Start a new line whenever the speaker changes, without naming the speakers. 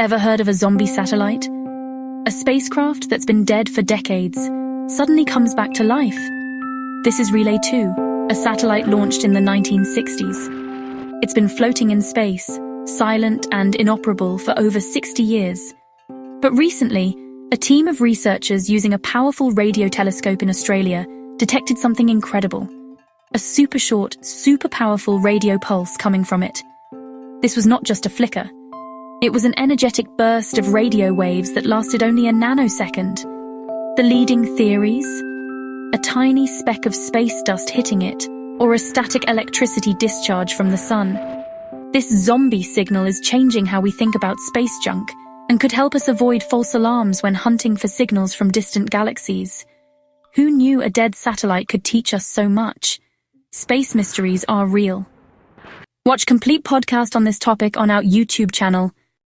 Ever heard of a zombie satellite? A spacecraft that's been dead for decades suddenly comes back to life. This is Relay 2, a satellite launched in the 1960s. It's been floating in space, silent and inoperable for over 60 years. But recently, a team of researchers using a powerful radio telescope in Australia detected something incredible. A super short, super powerful radio pulse coming from it. This was not just a flicker. It was an energetic burst of radio waves that lasted only a nanosecond. The leading theories? A tiny speck of space dust hitting it, or a static electricity discharge from the sun. This zombie signal is changing how we think about space junk and could help us avoid false alarms when hunting for signals from distant galaxies. Who knew a dead satellite could teach us so much? Space mysteries are real. Watch complete podcast on this topic on our YouTube channel